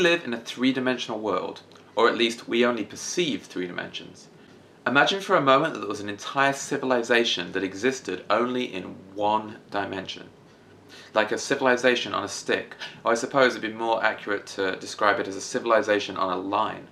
Live in a three-dimensional world, or at least we only perceive three dimensions. Imagine for a moment that there was an entire civilization that existed only in one dimension. Like a civilization on a stick, or I suppose it'd be more accurate to describe it as a civilization on a line.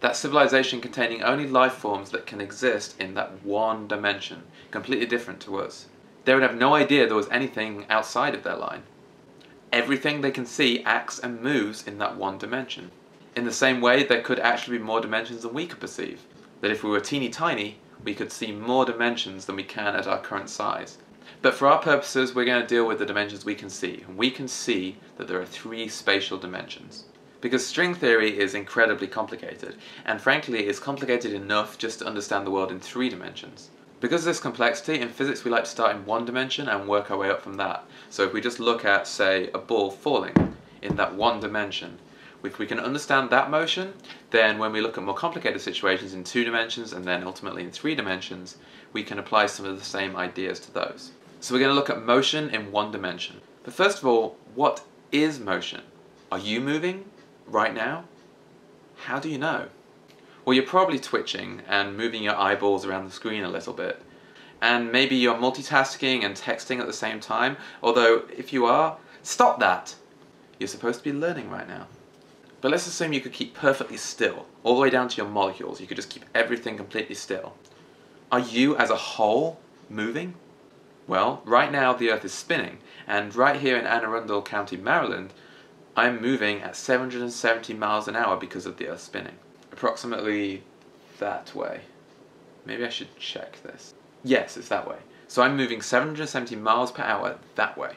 That civilization containing only life forms that can exist in that one dimension, completely different to us. They would have no idea there was anything outside of their line. Everything they can see acts and moves in that one dimension. In the same way, there could actually be more dimensions than we could perceive. That if we were teeny tiny, we could see more dimensions than we can at our current size. But for our purposes, we're going to deal with the dimensions we can see, and we can see that there are three spatial dimensions. Because string theory is incredibly complicated, and frankly it's complicated enough just to understand the world in three dimensions. Because of this complexity, in physics we like to start in one dimension and work our way up from that. So if we just look at, say, a ball falling in that one dimension, if we can understand that motion, then when we look at more complicated situations in two dimensions and then ultimately in three dimensions, we can apply some of the same ideas to those. So we're going to look at motion in one dimension. But first of all, what is motion? Are you moving? right now? How do you know? Well, you're probably twitching and moving your eyeballs around the screen a little bit. And maybe you're multitasking and texting at the same time, although if you are, stop that! You're supposed to be learning right now. But let's assume you could keep perfectly still, all the way down to your molecules. You could just keep everything completely still. Are you, as a whole, moving? Well, right now the Earth is spinning, and right here in Anne Arundel County, Maryland, I'm moving at 770 miles an hour because of the Earth spinning. Approximately that way. Maybe I should check this. Yes, it's that way. So I'm moving 770 miles per hour that way.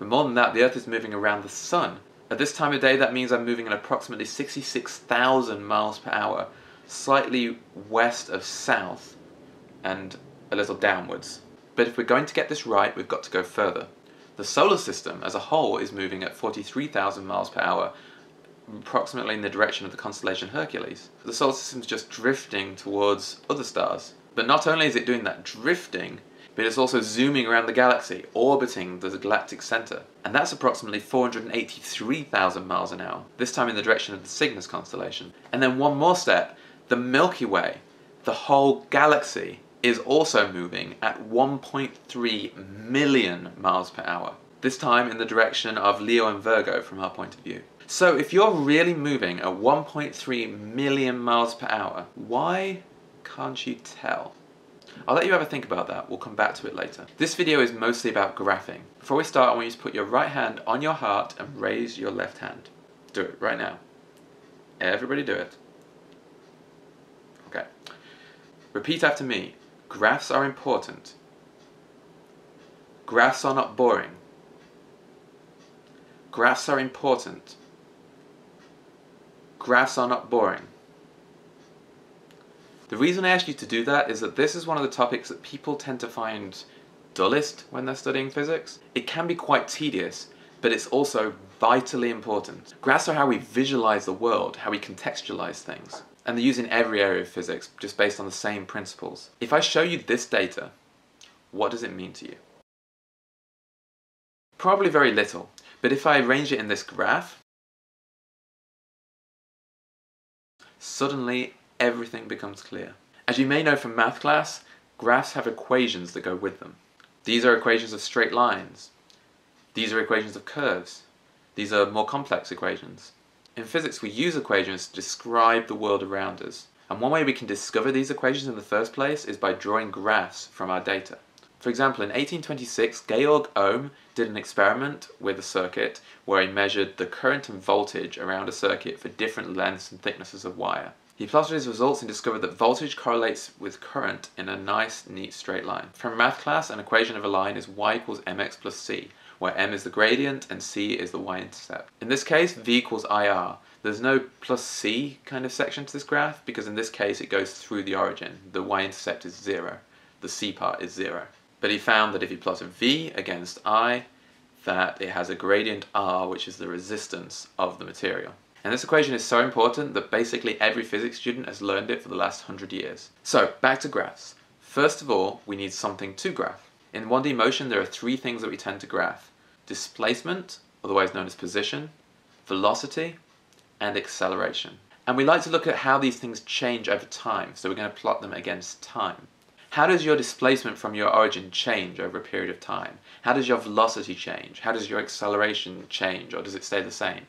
But more than that, the Earth is moving around the Sun. At this time of day, that means I'm moving at approximately 66,000 miles per hour, slightly west of south and a little downwards. But if we're going to get this right, we've got to go further. The solar system as a whole is moving at 43,000 miles per hour, approximately in the direction of the constellation Hercules. The solar system is just drifting towards other stars. But not only is it doing that drifting, but it's also zooming around the galaxy, orbiting the galactic center. And that's approximately 483,000 miles an hour, this time in the direction of the Cygnus constellation. And then one more step, the Milky Way, the whole galaxy, is also moving at 1.3 million miles per hour, this time in the direction of Leo and Virgo from our point of view. So if you're really moving at 1.3 million miles per hour, why can't you tell? I'll let you have a think about that, we'll come back to it later. This video is mostly about graphing. Before we start, I want you to put your right hand on your heart and raise your left hand. Do it right now. Everybody do it. Okay. Repeat after me. Graphs are important. Graphs are not boring. Graphs are important. Graphs are not boring. The reason I asked you to do that is that this is one of the topics that people tend to find dullest when they're studying physics. It can be quite tedious, but it's also vitally important. Graphs are how we visualize the world, how we contextualize things and they're used in every area of physics just based on the same principles. If I show you this data, what does it mean to you? Probably very little, but if I arrange it in this graph, suddenly everything becomes clear. As you may know from math class, graphs have equations that go with them. These are equations of straight lines. These are equations of curves. These are more complex equations. In physics, we use equations to describe the world around us. And one way we can discover these equations in the first place is by drawing graphs from our data. For example, in 1826, Georg Ohm did an experiment with a circuit where he measured the current and voltage around a circuit for different lengths and thicknesses of wire. He plotted his results and discovered that voltage correlates with current in a nice, neat straight line. From math class, an equation of a line is y equals mx plus c, where m is the gradient and c is the y-intercept. In this case, v equals ir. There's no plus c kind of section to this graph because in this case it goes through the origin. The y-intercept is 0. The c part is 0. But he found that if he plotted v against i, that it has a gradient r, which is the resistance of the material. And this equation is so important that basically every physics student has learned it for the last 100 years. So, back to graphs. First of all, we need something to graph. In 1D motion, there are three things that we tend to graph displacement, otherwise known as position, velocity, and acceleration. And we like to look at how these things change over time, so we're going to plot them against time. How does your displacement from your origin change over a period of time? How does your velocity change? How does your acceleration change, or does it stay the same?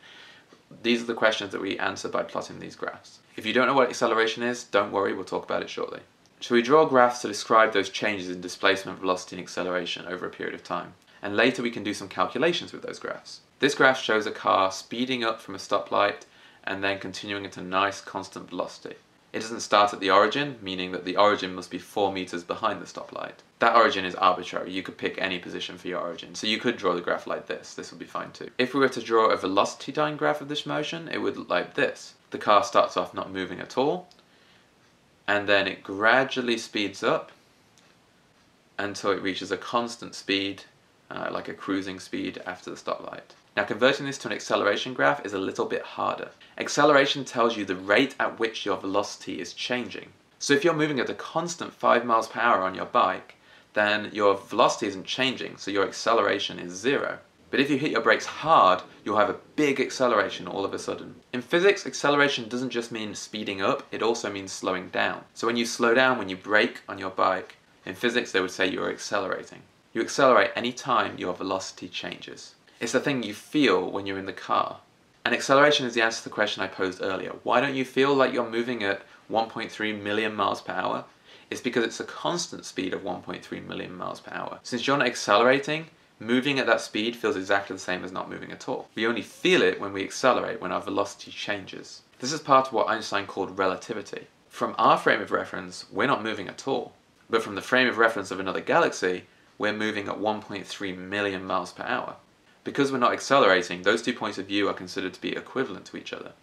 These are the questions that we answer by plotting these graphs. If you don't know what acceleration is, don't worry, we'll talk about it shortly. So we draw graphs to describe those changes in displacement, velocity and acceleration over a period of time. And later we can do some calculations with those graphs. This graph shows a car speeding up from a stoplight and then continuing at a nice constant velocity. It doesn't start at the origin, meaning that the origin must be 4 meters behind the stoplight. That origin is arbitrary, you could pick any position for your origin, so you could draw the graph like this, this would be fine too. If we were to draw a velocity time graph of this motion, it would look like this. The car starts off not moving at all, and then it gradually speeds up until it reaches a constant speed, uh, like a cruising speed after the stoplight. Now converting this to an acceleration graph is a little bit harder. Acceleration tells you the rate at which your velocity is changing. So if you're moving at a constant 5 miles per hour on your bike, then your velocity isn't changing, so your acceleration is zero. But if you hit your brakes hard, you'll have a big acceleration all of a sudden. In physics, acceleration doesn't just mean speeding up, it also means slowing down. So when you slow down, when you brake on your bike, in physics they would say you're accelerating. You accelerate any time your velocity changes. It's the thing you feel when you're in the car. And acceleration is the answer to the question I posed earlier. Why don't you feel like you're moving at 1.3 million miles per hour? It's because it's a constant speed of 1.3 million miles per hour. Since you're not accelerating, moving at that speed feels exactly the same as not moving at all. We only feel it when we accelerate, when our velocity changes. This is part of what Einstein called relativity. From our frame of reference, we're not moving at all. But from the frame of reference of another galaxy, we're moving at 1.3 million miles per hour. Because we're not accelerating, those two points of view are considered to be equivalent to each other.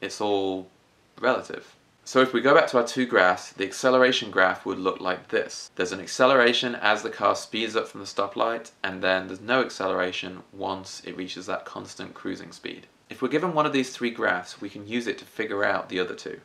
It's all relative. So if we go back to our two graphs, the acceleration graph would look like this. There's an acceleration as the car speeds up from the stoplight, and then there's no acceleration once it reaches that constant cruising speed. If we're given one of these three graphs, we can use it to figure out the other two.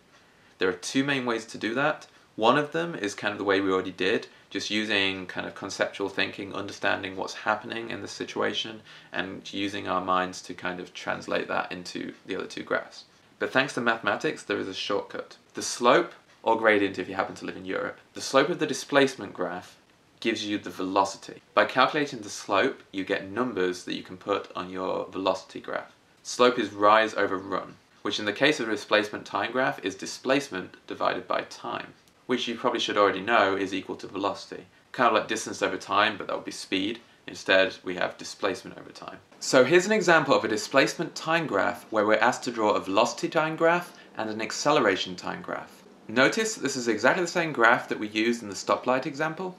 There are two main ways to do that. One of them is kind of the way we already did, just using kind of conceptual thinking, understanding what's happening in the situation, and using our minds to kind of translate that into the other two graphs. But thanks to mathematics, there is a shortcut. The slope, or gradient if you happen to live in Europe, the slope of the displacement graph gives you the velocity. By calculating the slope, you get numbers that you can put on your velocity graph. Slope is rise over run, which in the case of a displacement time graph is displacement divided by time which you probably should already know is equal to velocity. Kind of like distance over time, but that would be speed. Instead, we have displacement over time. So here's an example of a displacement time graph where we're asked to draw a velocity time graph and an acceleration time graph. Notice this is exactly the same graph that we used in the stoplight example,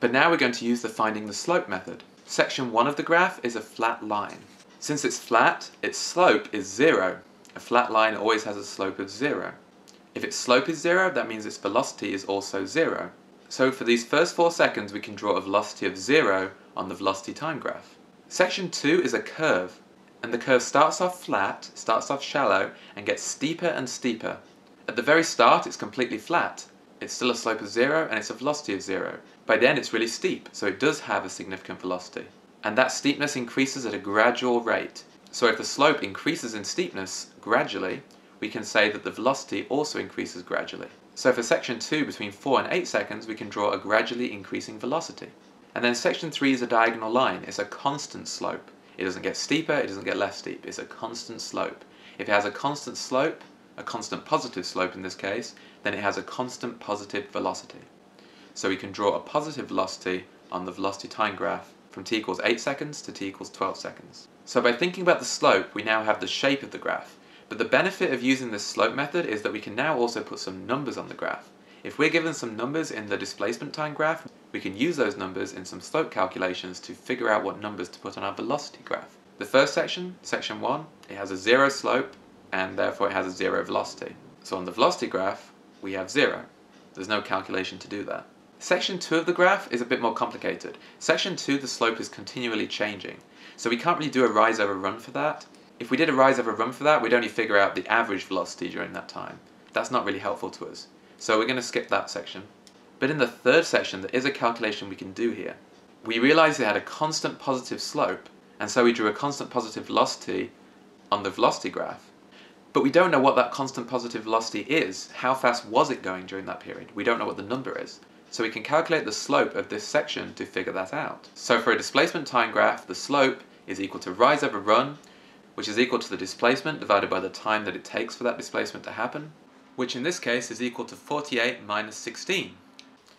but now we're going to use the finding the slope method. Section 1 of the graph is a flat line. Since it's flat, its slope is zero. A flat line always has a slope of zero. If its slope is zero, that means its velocity is also zero. So for these first four seconds, we can draw a velocity of zero on the velocity time graph. Section two is a curve, and the curve starts off flat, starts off shallow, and gets steeper and steeper. At the very start, it's completely flat. It's still a slope of zero, and it's a velocity of zero. By then, it's really steep, so it does have a significant velocity. And that steepness increases at a gradual rate. So if the slope increases in steepness gradually, we can say that the velocity also increases gradually. So for section 2, between 4 and 8 seconds, we can draw a gradually increasing velocity. And then section 3 is a diagonal line. It's a constant slope. It doesn't get steeper, it doesn't get less steep. It's a constant slope. If it has a constant slope, a constant positive slope in this case, then it has a constant positive velocity. So we can draw a positive velocity on the velocity time graph from t equals 8 seconds to t equals 12 seconds. So by thinking about the slope, we now have the shape of the graph. But the benefit of using this slope method is that we can now also put some numbers on the graph. If we're given some numbers in the displacement time graph, we can use those numbers in some slope calculations to figure out what numbers to put on our velocity graph. The first section, section 1, it has a zero slope and therefore it has a zero velocity. So on the velocity graph, we have zero. There's no calculation to do that. Section 2 of the graph is a bit more complicated. Section 2, the slope is continually changing. So we can't really do a rise over run for that. If we did a rise over run for that, we'd only figure out the average velocity during that time. That's not really helpful to us. So we're going to skip that section. But in the third section, there is a calculation we can do here. We realized it had a constant positive slope, and so we drew a constant positive velocity on the velocity graph. But we don't know what that constant positive velocity is. How fast was it going during that period? We don't know what the number is. So we can calculate the slope of this section to figure that out. So for a displacement time graph, the slope is equal to rise over run, which is equal to the displacement divided by the time that it takes for that displacement to happen, which in this case is equal to 48 minus 16.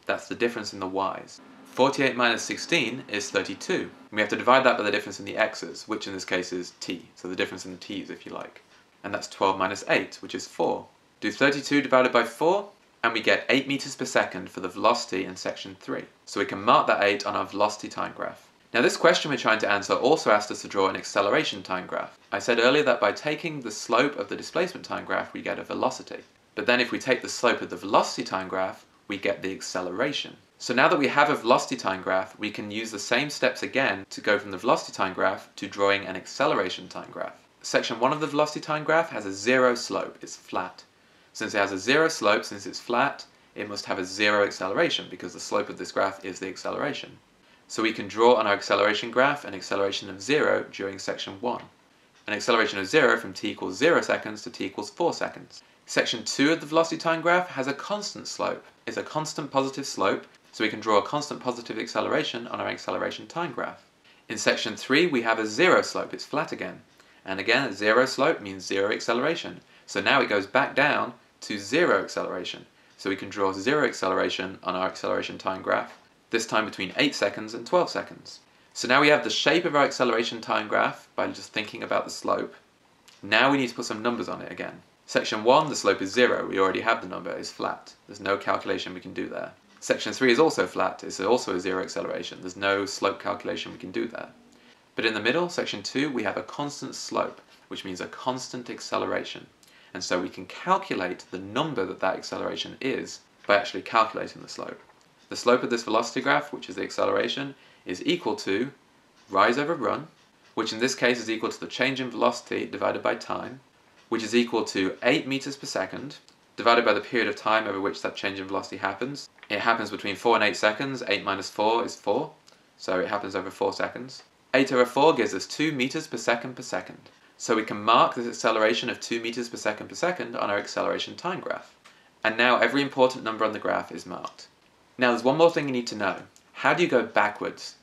That's the difference in the y's. 48 minus 16 is 32. We have to divide that by the difference in the x's, which in this case is t, so the difference in the t's if you like. And that's 12 minus 8, which is 4. Do 32 divided by 4, and we get 8 meters per second for the velocity in section 3. So we can mark that 8 on our velocity time graph. Now this question we're trying to answer also asked us to draw an acceleration time graph. I said earlier that by taking the slope of the displacement time graph we get a velocity. But then if we take the slope of the velocity time graph, we get the acceleration. So now that we have a velocity time graph, we can use the same steps again to go from the velocity time graph to drawing an acceleration time graph. Section 1 of the velocity time graph has a zero slope, it's flat. Since it has a zero slope, since it's flat, it must have a zero acceleration because the slope of this graph is the acceleration. So we can draw on our acceleration graph an acceleration of zero during section 1. An acceleration of zero from t equals 0 seconds to t equals 4 seconds. Section 2 of the velocity time graph has a constant slope. It's a constant positive slope, so we can draw a constant positive acceleration on our acceleration time graph. In section 3 we have a zero slope, it's flat again. And again, a zero slope means zero acceleration. So now it goes back down to zero acceleration. So we can draw zero acceleration on our acceleration time graph, this time between 8 seconds and 12 seconds. So now we have the shape of our acceleration time graph by just thinking about the slope. Now we need to put some numbers on it again. Section 1, the slope is 0. We already have the number, it's flat. There's no calculation we can do there. Section 3 is also flat, it's also a 0 acceleration. There's no slope calculation we can do there. But in the middle, section 2, we have a constant slope, which means a constant acceleration. And so we can calculate the number that that acceleration is by actually calculating the slope. The slope of this velocity graph, which is the acceleration, is equal to rise over run, which in this case is equal to the change in velocity divided by time, which is equal to 8 meters per second, divided by the period of time over which that change in velocity happens. It happens between 4 and 8 seconds. 8 minus 4 is 4, so it happens over 4 seconds. 8 over 4 gives us 2 meters per second per second. So we can mark this acceleration of 2 meters per second per second on our acceleration time graph. And now every important number on the graph is marked. Now there's one more thing you need to know. How do you go backwards?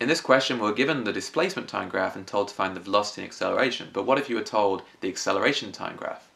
In this question we're given the displacement time graph and told to find the velocity and acceleration, but what if you were told the acceleration time graph?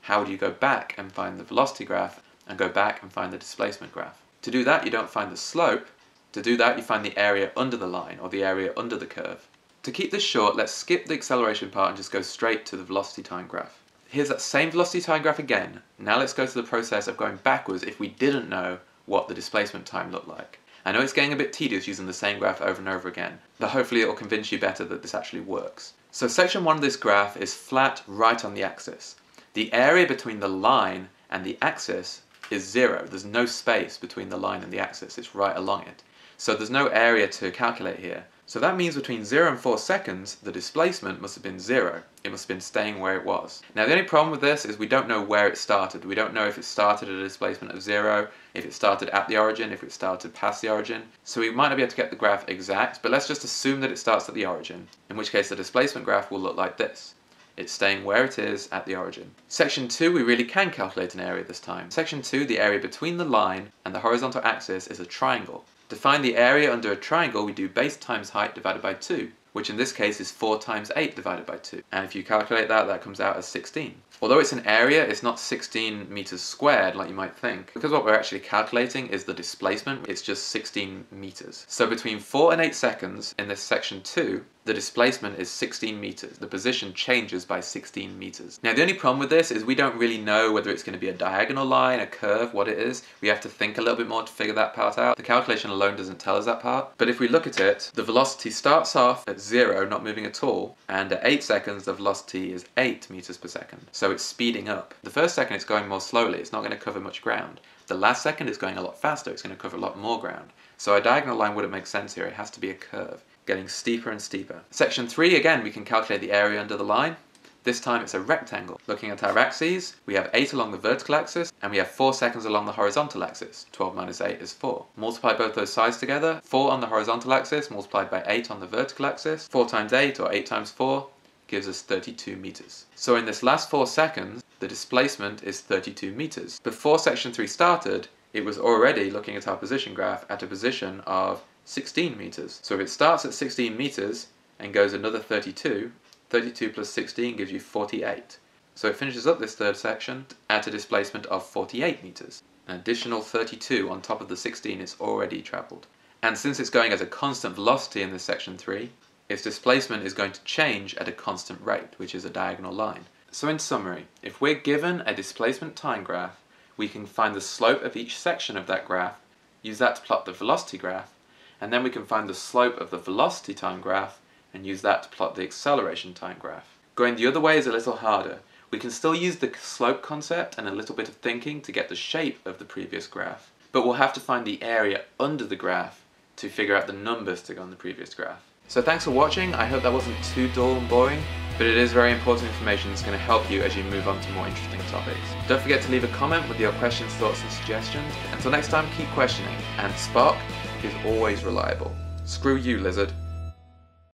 How would you go back and find the velocity graph and go back and find the displacement graph? To do that you don't find the slope, to do that you find the area under the line or the area under the curve. To keep this short, let's skip the acceleration part and just go straight to the velocity time graph. Here's that same velocity time graph again. Now let's go through the process of going backwards if we didn't know what the displacement time looked like. I know it's getting a bit tedious using the same graph over and over again, but hopefully it will convince you better that this actually works. So section 1 of this graph is flat right on the axis. The area between the line and the axis is zero. There's no space between the line and the axis, it's right along it. So there's no area to calculate here. So that means between 0 and 4 seconds, the displacement must have been 0. It must have been staying where it was. Now the only problem with this is we don't know where it started. We don't know if it started at a displacement of 0, if it started at the origin, if it started past the origin. So we might not be able to get the graph exact, but let's just assume that it starts at the origin, in which case the displacement graph will look like this. It's staying where it is at the origin. Section 2, we really can calculate an area this time. Section 2, the area between the line and the horizontal axis is a triangle. To find the area under a triangle, we do base times height divided by 2, which in this case is 4 times 8 divided by 2. And if you calculate that, that comes out as 16. Although it's an area, it's not 16 meters squared like you might think. Because what we're actually calculating is the displacement, it's just 16 meters. So between 4 and 8 seconds in this section 2, the displacement is 16 meters. The position changes by 16 meters. Now the only problem with this is we don't really know whether it's going to be a diagonal line, a curve, what it is. We have to think a little bit more to figure that part out. The calculation alone doesn't tell us that part. But if we look at it, the velocity starts off at zero, not moving at all, and at 8 seconds the velocity is 8 meters per second. So it's speeding up. The first second it's going more slowly, it's not going to cover much ground. The last second is going a lot faster, it's going to cover a lot more ground. So a diagonal line wouldn't make sense here, it has to be a curve getting steeper and steeper. Section 3, again, we can calculate the area under the line. This time it's a rectangle. Looking at our axes, we have 8 along the vertical axis, and we have 4 seconds along the horizontal axis. 12 minus 8 is 4. Multiply both those sides together, 4 on the horizontal axis multiplied by 8 on the vertical axis. 4 times 8, or 8 times 4, gives us 32 meters. So in this last 4 seconds, the displacement is 32 meters. Before section 3 started, it was already, looking at our position graph, at a position of 16 meters. So if it starts at 16 meters and goes another 32, 32 plus 16 gives you 48. So it finishes up this third section at a displacement of 48 meters. An additional 32 on top of the 16 it's already travelled. And since it's going at a constant velocity in this section 3, its displacement is going to change at a constant rate, which is a diagonal line. So in summary, if we're given a displacement time graph, we can find the slope of each section of that graph, use that to plot the velocity graph, and then we can find the slope of the velocity time graph and use that to plot the acceleration time graph. Going the other way is a little harder. We can still use the slope concept and a little bit of thinking to get the shape of the previous graph, but we'll have to find the area under the graph to figure out the numbers to go on the previous graph. So thanks for watching, I hope that wasn't too dull and boring, but it is very important information that's going to help you as you move on to more interesting topics. Don't forget to leave a comment with your questions, thoughts and suggestions. Until next time, keep questioning, and Spark is always reliable. Screw you, lizard.